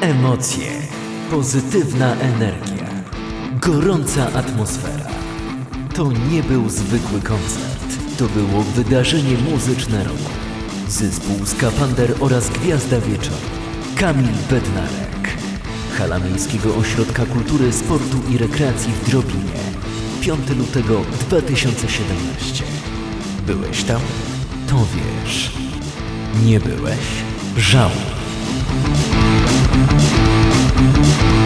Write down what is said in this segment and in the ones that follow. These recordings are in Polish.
Emocje, pozytywna energia, gorąca atmosfera. To nie był zwykły koncert, to było wydarzenie muzyczne roku. Zespół Skafander oraz Gwiazda Wieczoru, Kamil Bednarek. Hala Miejskiego Ośrodka Kultury, Sportu i Rekreacji w Drobinie. 5 lutego 2017. Byłeś tam? To wiesz. Nie byłeś? Żałuj. Thank you.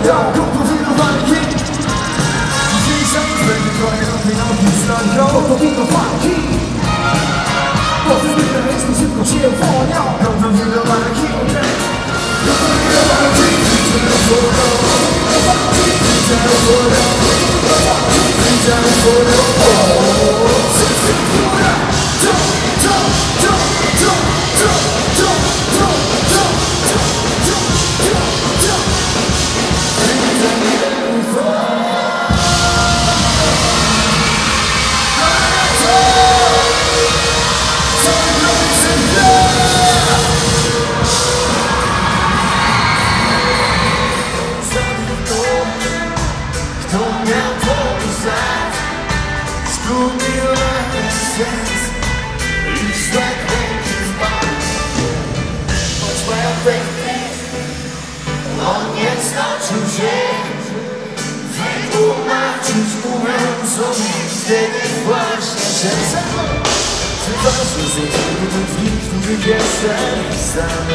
down, zmienić właśnie serce Czy ważne zejdziemy do drzwi, w których jestem sam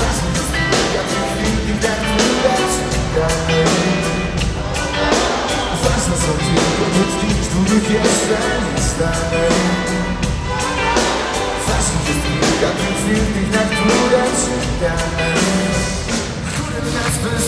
Ważne jest kilka tych chwil, na które czekamy Ważne są tylko te drzwi, w których jestem sam Ważne jest kilka tych chwil, na które czekamy Które nas bez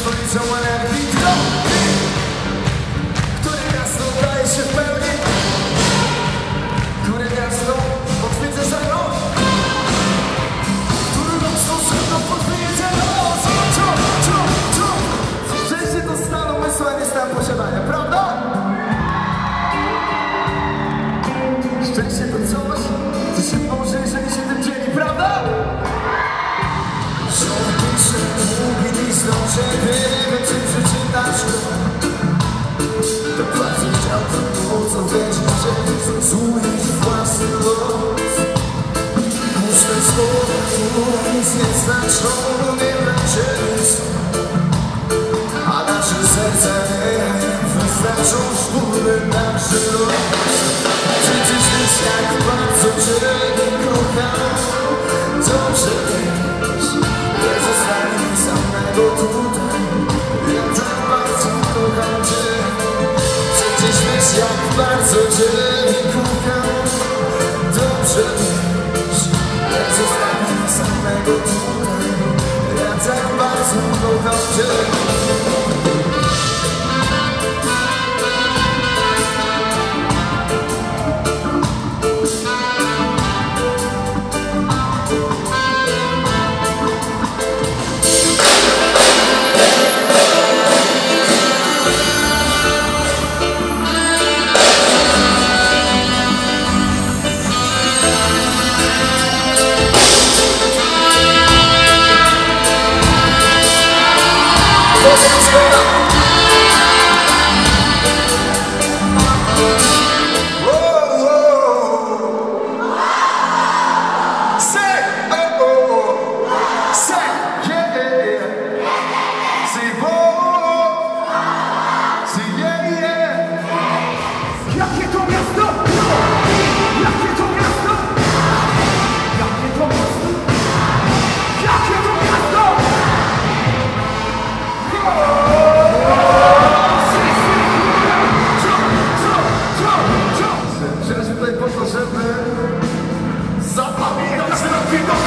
słów nic nie znaczą, A nasze serce wyznaczą szpóry także Przecież wiesz jak bardzo cię nie kocham. Dobrze wiesz, nie zostanie samego tutaj. Ja tak bardzo kocham cię. Przecież wiesz jak bardzo cię took This is real. people